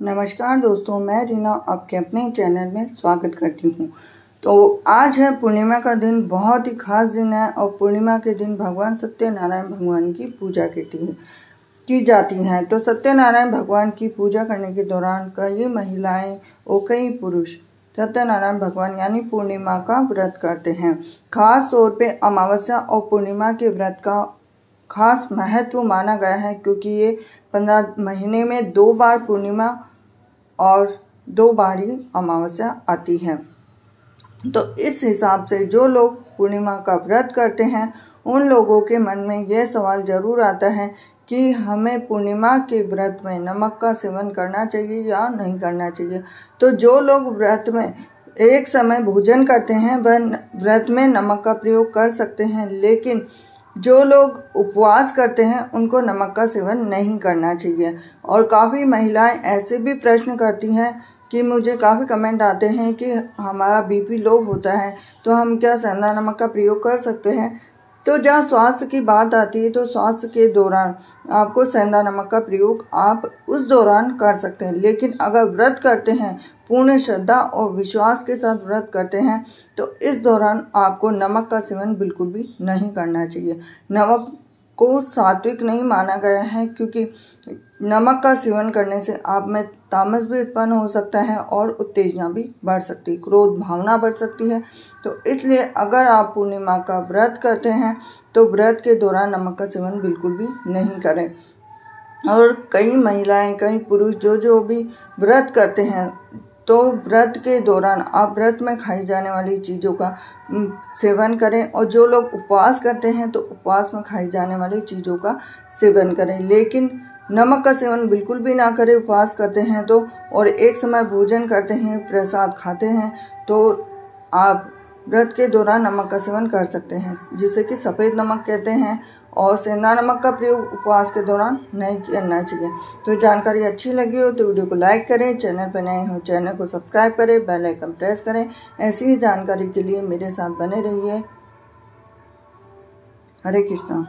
नमस्कार दोस्तों, मैं रीना आपके अपने चैनल में स्वागत करती हूँ। तो आज है पूर्णिमा का दिन, बहुत ही खास दिन है और पूर्णिमा के दिन भगवान सत्यनारायण भगवान की पूजा की की जाती हैं। तो सत्यनारायण भगवान की पूजा करने के दौरान कई महिलाएँ और कई पुरुष सत्यनारायण भगवान यानी पूर्णिमा का व्रत करते हैं। खास तौर पे अमावस्या और पूर्णिमा के व्रत का खास महत्व माना गया है क्योंकि ये पंद्रह महीने में दो बार पूर्णिमा और दो बार ही अमावस्या आती है। तो इस हिसाब से जो लोग पूर्णिमा का व्रत करते हैं, उन लोगों के मन में यह सवाल ज़रूर आता है कि हमें पूर्णिमा के व्रत में नमक का सेवन करना चाहिए या नहीं करना चाहिए। तो जो लोग व्रत में एक समय भोजन करते हैं, वह व्रत में नमक का प्रयोग कर सकते हैं, लेकिन जो लोग उपवास करते हैं, उनको नमक का सेवन नहीं करना चाहिए। और काफ़ी महिलाएँ ऐसे भी प्रश्न करती हैं कि मुझे काफ़ी कमेंट आते हैं कि हमारा बीपी लो होता है तो हम क्या सेंधा नमक का प्रयोग कर सकते हैं? तो जहाँ स्वास्थ्य की बात आती है तो स्वास्थ्य के दौरान आपको सेंधा नमक का प्रयोग आप उस दौरान कर सकते हैं। लेकिन अगर व्रत करते हैं, पूर्ण श्रद्धा और विश्वास के साथ व्रत करते हैं तो इस दौरान आपको नमक का सेवन बिल्कुल भी नहीं करना चाहिए। नमक को सात्विक नहीं माना गया है, क्योंकि नमक का सेवन करने से आप में तामस भी उत्पन्न हो सकता है और उत्तेजना भी बढ़ सकती है, क्रोध भावना बढ़ सकती है। तो इसलिए अगर आप पूर्णिमा का व्रत करते हैं तो व्रत के दौरान नमक का सेवन बिल्कुल भी नहीं करें। और कई महिलाएँ, कई पुरुष जो जो भी व्रत करते हैं तो व्रत के दौरान आप व्रत में खाई जाने वाली चीज़ों का सेवन करें और जो लोग उपवास करते हैं तो उपवास में खाई जाने वाली चीज़ों का सेवन करें। लेकिन नमक का सेवन बिल्कुल भी ना करें, उपवास करते हैं तो और एक समय भोजन करते हैं, प्रसाद खाते हैं तो आप व्रत के दौरान नमक का सेवन कर सकते हैं, जिसे कि सफ़ेद नमक कहते हैं और सेंधा नमक का प्रयोग उपवास के दौरान नहीं करना चाहिए। तो जानकारी अच्छी लगी हो तो वीडियो को लाइक करें, चैनल पर नए हो चैनल को सब्सक्राइब करें, बेल आइकन प्रेस करें। ऐसी ही जानकारी के लिए मेरे साथ बने रहिए। हरे कृष्णा।